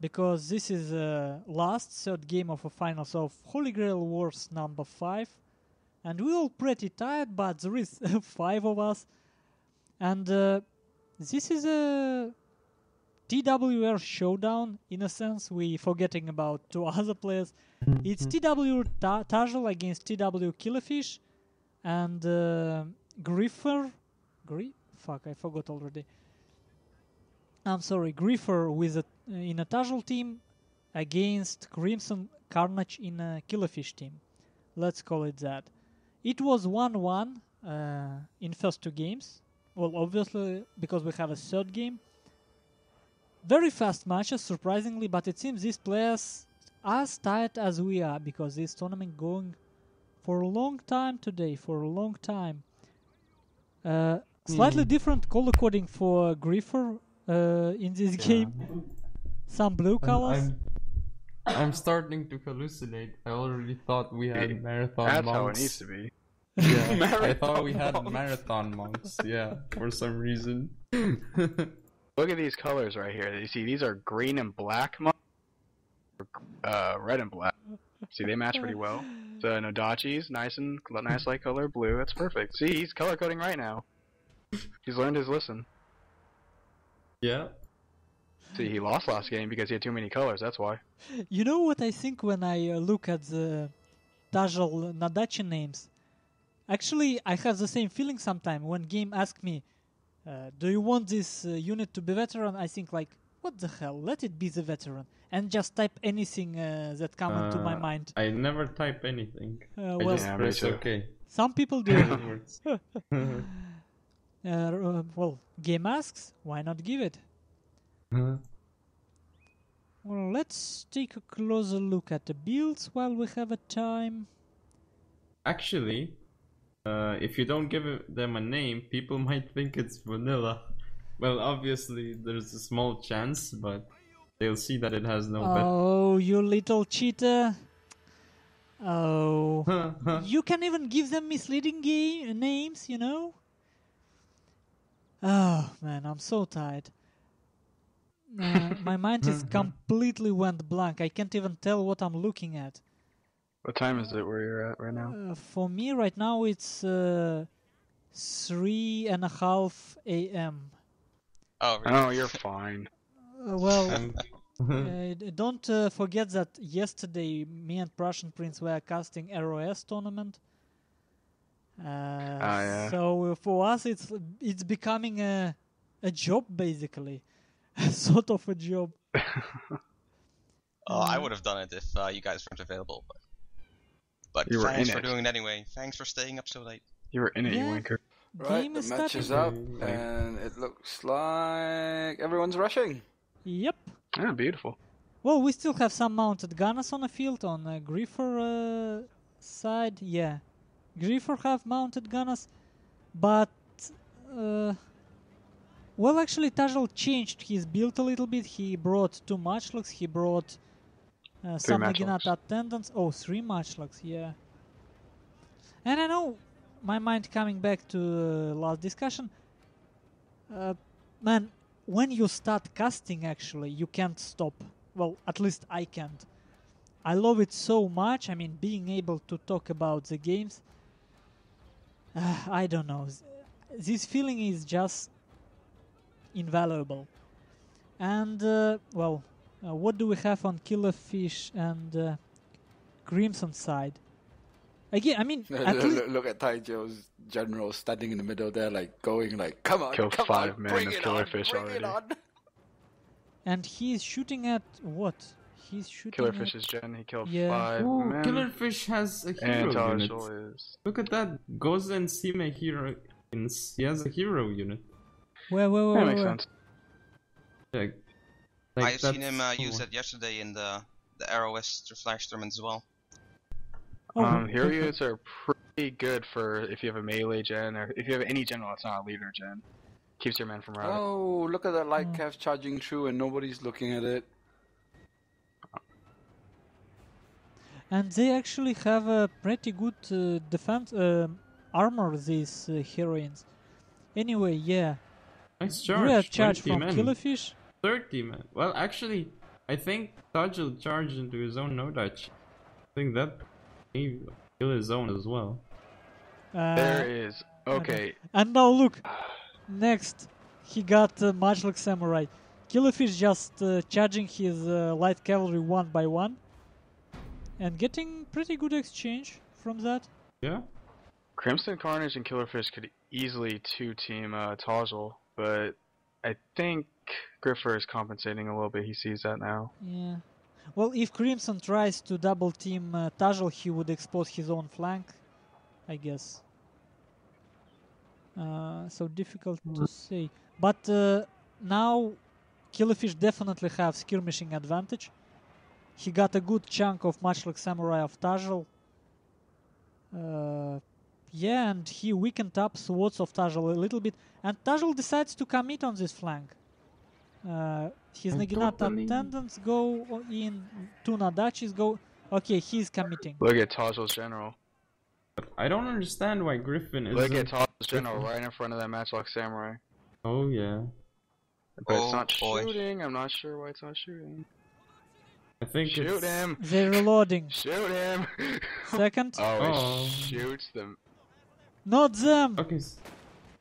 because this is the last third game of a finals of Holy Grail Wars number five, and we're all pretty tired, but there is five of us, and uh, this is a TWR showdown in a sense. We forgetting about two other players. It's TW Ta- Tajal against TW Killerfisch, and uh, Griffor. Gri- Fuck, I forgot already. I'm sorry, Griffor with a, in a Tajal team against Crimson Carnage in a Killerfisch team. Let's call it that. It was 1 1 uh, in first two games. Well, obviously, because we have a third game. Very fast matches, surprisingly, but it seems these players as tight as we are because this tournament going for a long time today, for a long time. Uh, slightly different color coding for Griffor uh, in this game. Some blue colors. I'm, I'm starting to hallucinate. I already thought we had marathon That's monks. how it needs to be. Yeah, I thought we had marathon monks. Yeah, for some reason. Look at these colors right here. You see, these are green and black monks. Uh, red and black. See, they match pretty well. The Nodachi's nice and nice light color blue. That's perfect. See, he's color coding right now. He's learned his lesson. yeah. See, he lost last game because he had too many colors. That's why. You know what I think when I uh, look at the Tajal Nodachi names? Actually, I have the same feeling sometimes when game ask me, uh, "Do you want this uh, unit to be veteran?" I think like, "What the hell? Let it be the veteran," and just type anything uh, that come into my Uh, mind. I never type anything. Uh, I well, just Yeah, me press. OK. some people do. Afterwards. well, game asks, why not give it? Well, let's take a closer look at the builds while we have a time. Actually, uh, if you don't give them a name, people might think it's vanilla. Well, obviously, there's a small chance, but they'll see that it has no Oh, you little cheater. Oh. you can even give them misleading names, you know? Oh, man, I'm so tired. Uh, my mind is completely went blank. I can't even tell what I'm looking at. What time is it where you're at right now? Uh, for me, right now, it's uh, three and a half a.m. Oh, really? Oh, you're fine. Uh, well, Uh, don't uh, forget that yesterday me and Prussian Prince were casting ROS tournament. Uh, yeah. So uh, for us, it's it's becoming a a job basically, sort of a job. Oh, I would have done it if uh, you guys weren't available. But, but You were thanks in for it. doing it anyway. Thanks for staying up so late. You were in it, you Yeah. wanker. Right, Game the is match starting. is up, and it looks like everyone's rushing. Yep. Ah, beautiful. Well, we still have some mounted gunners on the field on uh, Griffor uh, side. Yeah, Griffor have mounted gunners, but uh, well, actually, Tajal changed his build a little bit. He brought two matchlocks. He brought uh, some. Naginata attendants. Oh, three matchlocks. Yeah. And I know my mind coming back to uh, last discussion. Uh, man, when you start casting, actually, you can't stop. Well, at least I can't. I love it so much. I mean, being able to talk about the games. Uh, I don't know. This feeling is just invaluable. And uh, well, uh, what do we have on Killerfisch and uh, Crimson side? Again, I mean, at look, least look, look at Taijo's general standing in the middle there, like going like, "Come on, kill come five on, men bring of it killer on, fish bring it already." on." and he's shooting at what? He's shooting at Killerfisch's gen, he killed Yeah. five Ooh, men. Killerfisch has a hero and unit. Is. Look at that. Gozen Sime hero. He has a hero unit. Where, where, where, That makes where? sense. Like, I've seen him uh, use cool. it yesterday in the the ROS Flash tournament as well. Oh, Um, hero units are pretty good for if you have a melee gen or if you have any general that's not a leader gen. Keeps your men from running. Oh, look at that light Oh. calf charging through, and nobody's looking at it. And they actually have a pretty good uh, defense um armor. These uh, heroines. Anyway, yeah, Nice we are charge. charged 20 from men. Killerfisch. 30 men. Well, actually, I think Tajil charged into his own Nodachi. I think that he kill his own as well. Uh, There is. Okay. And now look, next he got uh, Matchlock Samurai. Killerfisch just uh, charging his uh, light cavalry one by one, and getting pretty good exchange from that. Yeah. Crimson Carnage and Killerfisch could easily two team uh, Tajal, but I think Griffor is compensating a little bit. He sees that now. Yeah. Well, if Crimson tries to double team uh, Tajal, he would expose his own flank, I guess. Uh, so difficult to say. But uh, now Killerfisch definitely have skirmishing advantage. He got a good chunk of Matchlock Samurai of Tajal. Uh, yeah, and he weakened up swords of Tajal a little bit. And Tajal decides to commit on this flank. Uh, his I Naginata totally- attendants go o- in, two Nodachis go. Okay, he's committing. Look at Tajal's general. I don't understand why Griffin is. Look at Tajal's general right in front of that Matchlock Samurai. Oh yeah. But Oh, it's not boy. shooting. I'm not sure why it's not shooting. I think Shoot it's, him! They're reloading. Shoot him! Second, oh, Oh. it shoots them. Not them. Okay. s-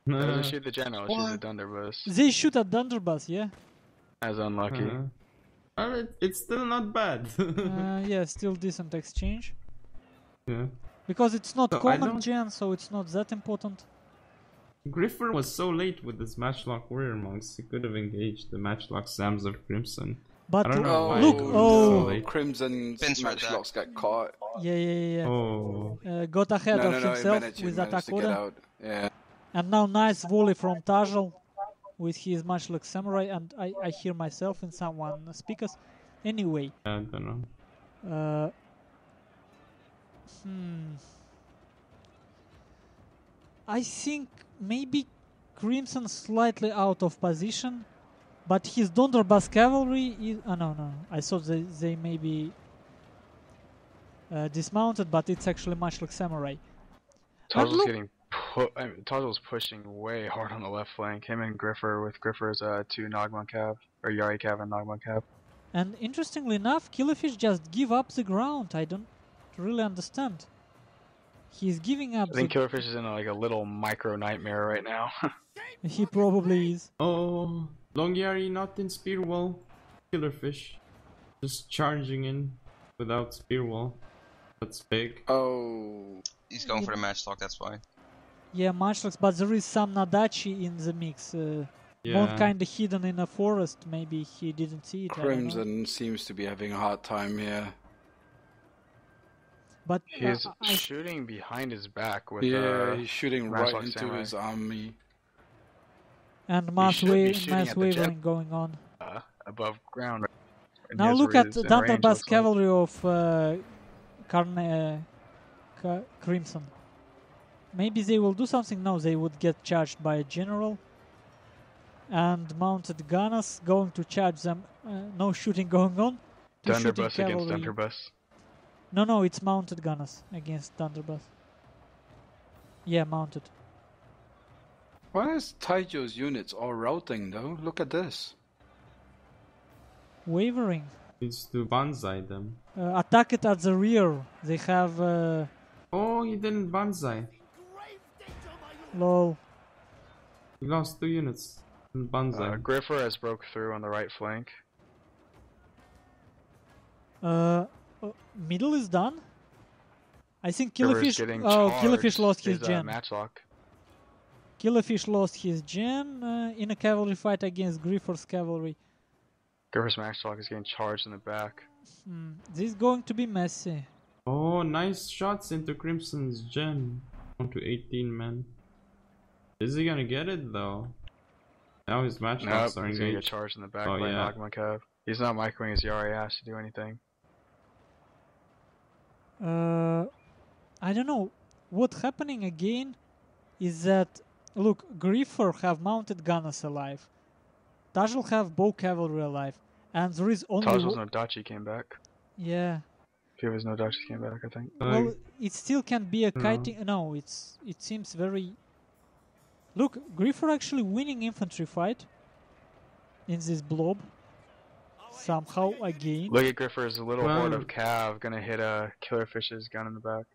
It Uh, doesn't shoot the general, it shoots the what? Donderbus. They shoot at Donderbus, yeah. As unlucky. uh, well, it, it's still not bad. Uh, yeah, still decent exchange. yeah. Because it's not So common gen, so it's not that important. Griffor was so late with his matchlock warrior monks, he could have engaged the matchlock Sams of Crimson. But I don't know uh, Oh, why look, he was oh, so late. Crimson's Vince read that. matchlocks got caught. yeah, yeah, yeah, yeah. Oh. Uh, got ahead no, of no, no, himself managed, he with managed attack to get order. out. Yeah. And now nice volley from Tajal with his Matchlock samurai, and I, I hear myself in someone speakers. Anyway, I don't know. uh, hmm. I think maybe Crimson slightly out of position, but his Donderbus cavalry is. Oh, no, no. I thought they, they may be uh, dismounted, but it's actually Matchlock Samurai. But Tajal's getting pu- I mean, Tajal's pushing way hard on the left flank. Him and Griffor with Griffor's uh, two Nagma cab, or Yari cab and Nagma cab. And interestingly enough, Killerfisch just give up the ground. I don't really understand. He's giving up I think the... Killerfisch is in like a little micro nightmare right now. He probably is. Oh, Longyari not in spear wall. Killerfisch. Just charging in without spear wall. That's big. Oh. He's going for the matchlock, that's why. Yeah, Matchlocks, but there is some Nodachi in the mix. Uh, Yeah. One kind of hidden in a forest. Maybe he didn't see it. I don't know. Crimson seems to be having a hard time here. But uh, He's I, shooting behind his back with Yeah, uh, he's shooting right into Samurai. his army. And mass, should be wa- mass wavering going on. uh, above ground. And Now look at his, the range like. cavalry of uh, Carne- uh, Crimson. Maybe they will do something. No, they would get charged by a general. And mounted gunners going to charge them. Uh, no shooting going on. Donderbus against Donderbus. No, no, it's mounted gunners against Donderbus. Yeah, mounted. Why is Taijo's units all routing though? Look at this. Wavering. Needs to banzai them. Uh, attack it at the rear. They have. Uh, Oh, he didn't banzai. lol. He lost two units in banzai. Uh, Griffor has broke through on the right flank. Uh, uh, middle is done. I think Griffor's Killerfisch. Oh, charged. Killerfisch lost his uh, gen. matchlock. Killerfisch lost his gen uh, in a cavalry fight against Griffor's cavalry. Griffor's matchlock is getting charged in the back. Hmm, This is going to be messy. Oh, nice shots into Crimson's gen. Down to 18 men. Is he gonna get it though? Now his Nope, matchlocks are he's gonna get charged in the back Oh, by yeah. Nagma Cav. He's not microing his Yari Ash to do anything. Uh, I don't know. What's happening again is that look, Griffor have mounted gunners alive. Tajal have bow cavalry alive, and there is only Tajal's wo- Nodachi came back. yeah. Two of his Nodachis came back, I think. Well, it still can be a no. kiting. No, it's it seems very. Look, Griffor actually winning infantry fight in this blob. somehow again. Look at Griffor's little horde of cav gonna hit a Killerfisch's gun in the back.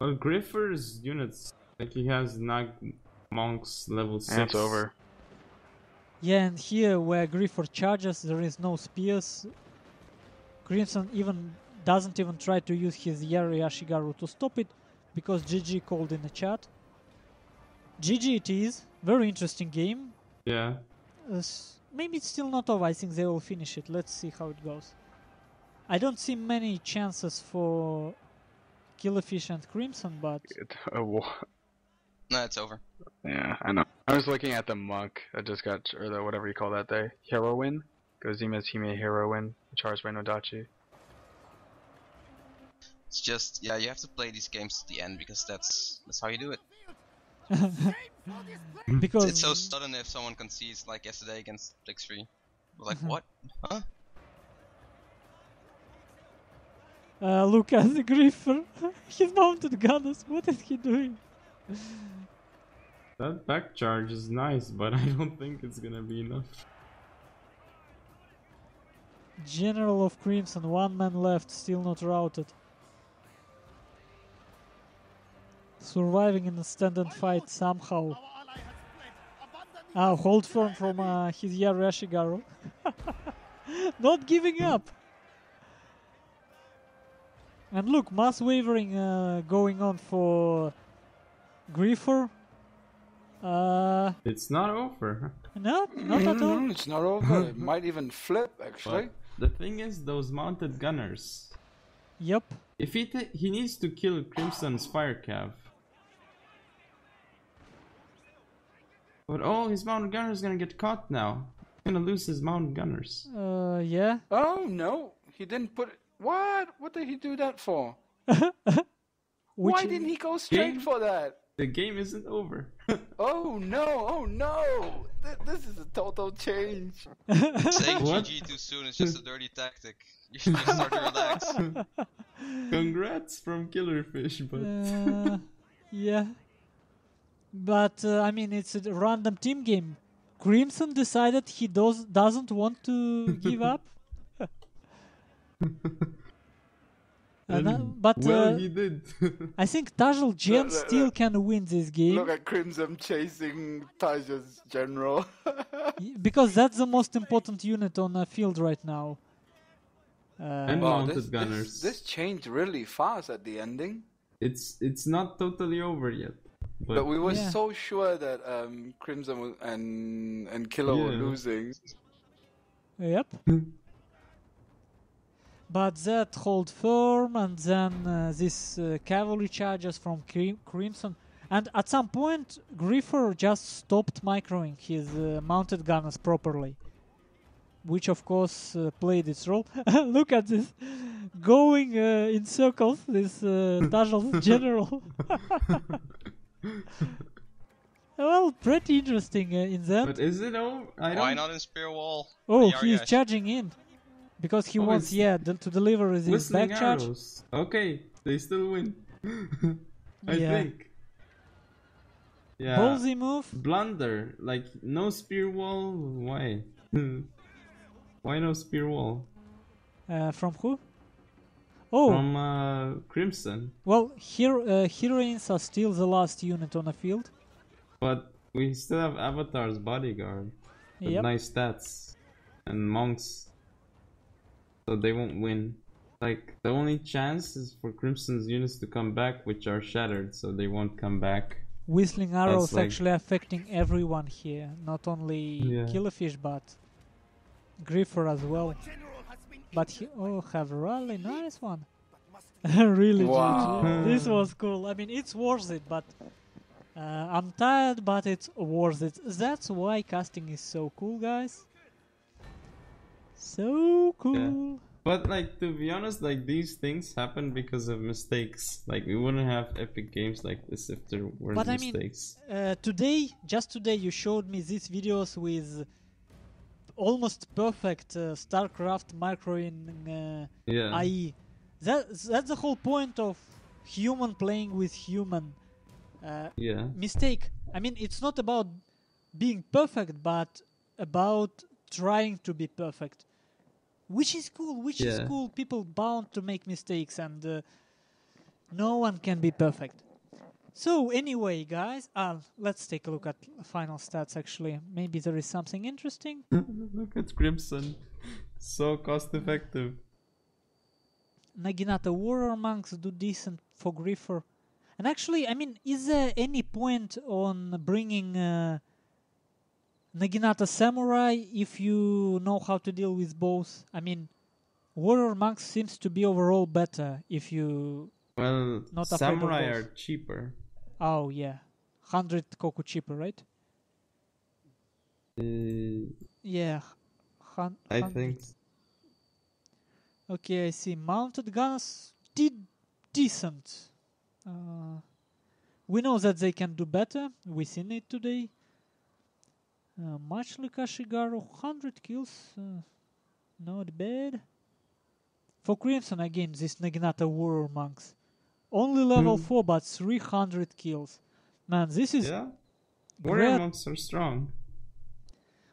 Well, Griffor's units, like he has Nag monks level six. And it's over. Yeah, and here where Griffor charges, there is no spears. Crimson even doesn't even try to use his Yari Ashigaru to stop it because GG called in the chat. GG it is. Very interesting game. Yeah. Uh, maybe it's still not over. I think they will finish it. Let's see how it goes. I don't see many chances for Killerfisch and Crimson, but It, a wa- No, it's over. yeah, I know. I was looking at the monk that just got, or the whatever you call that day, heroine. Gozima's Hime heroine, charged by Nodachi. It's just yeah, you have to play these games to the end because that's that's how you do it. because It's so sudden if someone concedes like yesterday against Blix 3. We're like, what? Huh? uh, look at the Griffor. He's mounted gunners. What is he doing? That back charge is nice, but I don't think it's gonna be enough. General of Crimson, one man left, still not routed. Surviving in a stand-and fight somehow. Ah, hold firm from uh, his Yari Ashigaru. not giving up. And look, mass wavering uh, going on for Griffor. Uh, It's not over. no, not at all. Mm, it's not over. it might even flip, actually. But the thing is, those mounted gunners. Yep. If he ta- he needs to kill Crimson's fire cav. But oh, his mounted gunners gonna get caught now. He's gonna lose his mounted gunners. Uh, yeah. Oh, no. He didn't put it. What? What did he do that for? Which Why didn't he go straight Game? for that? The game isn't over. Oh, no. Oh, no. Th- this is a total change. Saying What? GG too soon is just a dirty tactic. You should just start to relax. Congrats from Killerfisch, but Uh, yeah. But uh, I mean, it's a random team game. Crimson decided he does doesn't want to give up. And, uh, And, but well, uh, he did. I think Tajal Gen Look, look, still look. can win this game Look at Crimson chasing Taja's general. because that's the most important unit on the field right now. Uh, And- Wow, mounted this, gunners. This, this changed really fast at the ending. it's it's not totally over yet. But, But we were Yeah. so sure that um, Crimson and and Killer were losing. Yep. but that hold firm, and then uh, this uh, cavalry charges from Crim- Crimson. And at some point, Griffor just stopped microing his uh, mounted gunners properly. Which, of course, uh, played its role. Look at this. Going uh, in circles, this uh, Tajal general. well, pretty interesting uh, in that. but is it over? I Why don't. not in Spear Wall? Oh, he's charging in because he Oh, wants, yeah, to deliver his Whistling back charge. arrows. Okay, they still win. I Yeah. think. Yeah. Ballsy move. Blunder, like no spear wall. Why? Why no spear wall? Uh, from who? Oh, From uh, Crimson. well, here uh, heroines are still the last unit on the field. But we still have Avatar's bodyguard. Yep. nice stats. And monks. So they won't win. Like, the only chance is for Crimson's units to come back, which are shattered, so they won't come back. Whistling arrows like- actually affecting everyone here, not only Yeah. Killerfisch but Griffor as well. But he oh have a rally, nice one. really, Wow. GG. this was cool. I mean, it's worth it, but uh, I'm tired, but it's worth it. That's why casting is so cool, guys. So cool. But like to be honest, like these things happen because of mistakes. Like we wouldn't have epic games like this if there weren't But I mean. Uh, today, just today, you showed me these videos with almost perfect uh, StarCraft microing uh, yeah. IE. That that's the whole point of human playing with human. Uh, yeah. mistake. I mean, it's not about being perfect, but about trying to be perfect. Which is cool. Which is cool. People bound to make mistakes, and uh, no one can be perfect. So anyway, guys, uh, let's take a look at final stats. Actually, maybe there is something interesting. Look at Crimson. So cost effective. Naginata Warrior Monks do decent for Griffor. And actually, I mean, is there any point on bringing uh, Naginata Samurai if you know how to deal with both? I mean, Warrior Monks seems to be overall better if you. Well, Not samurai are cheaper. Oh, yeah. 100 Koku cheaper, right? Uh, Yeah. hun- I 100. think. Okay, I see. Mounted guns did decent. Uh, we know that they can do better. We seen it today. Uh, Matchlock Ashigaru, 100 kills. Uh, not bad. For Crimson, again, this Naginata Warrior Monks. Only level Hmm. 4, but 300 kills. Man, this is Yeah. Warrior great. monks are strong.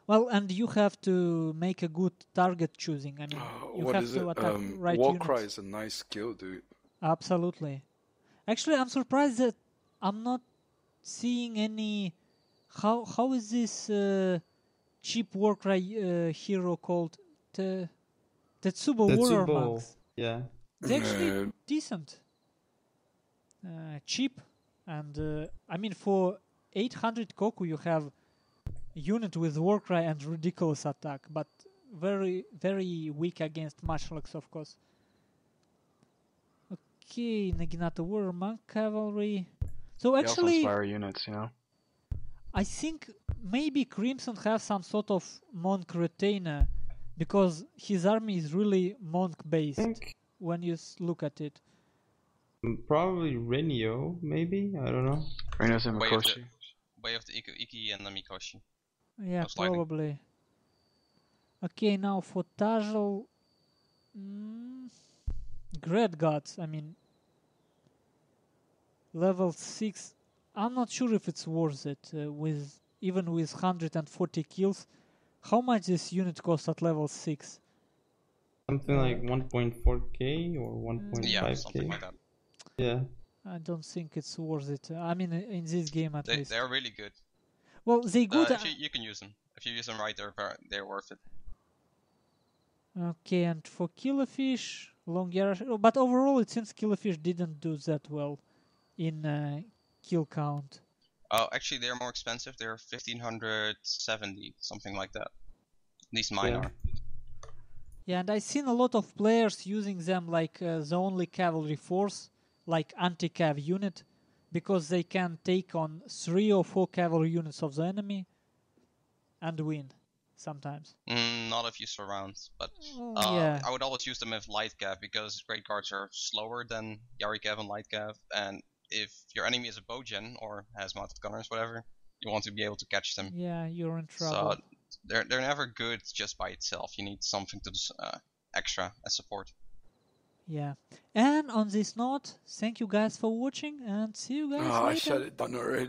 Well, and you have to make a good target choosing. I mean, Uh, you what have is to it? attack Um, right Warcry units. is a nice skill, dude. Absolutely. Actually, I'm surprised that I'm not seeing any. How how is this uh, cheap Warcry uh, hero called Te- Tetsubo Warrior Tetsubo. Monks? Yeah. They're actually decent, uh, cheap, and uh, I mean for 800 Koku you have a unit with Warcry and ridiculous attack, but very very weak against Matchlocks, of course. Okay, Naginata Warrior Monk Cavalry. So They also actually, inspire units, you know. I think maybe Crimson have some sort of monk retainer because his army is really monk based think when you look at it. mm, probably Renio, maybe? I don't know. Rhinos and Way of the, Mikoshi. way of the Ikko Ikki and the Mikoshi. Yeah, Most likely. probably. Okay, now for Tajal, mm, Great Guards. I mean, level six. I'm not sure if it's worth it uh, with even with 140 kills. How much this unit cost at level six? Something like 1.4k or 1.5k. something like that. Yeah. I don't think it's worth it. I mean, in this game at They, least. they're really good. Well, they Uh, good. if you, you can use them. If you use them right, they're they're worth it. Okay, and for Killerfisch, Long Yarash, oh, but overall it seems Killerfisch didn't do that well in uh, kill count. Oh, actually, they're more expensive. They're 1570, something like that. At least mine Yeah. are. Yeah, and I've seen a lot of players using them like uh, the only cavalry force, like anti-cav unit, because they can take on three or four cavalry units of the enemy and win sometimes. Mm, not if you surround, but Oh, uh, yeah. I would always use them with light cav because great guards are slower than Yari cav and light cav, and if your enemy is a bowgen or has mounted gunners, whatever, you want to be able to catch them. Yeah, you're in trouble. So they're they're never good just by itself. You need something to uh, extra as support. Yeah. And on this note, thank you guys for watching and see you guys Oh, I later. shut it down already.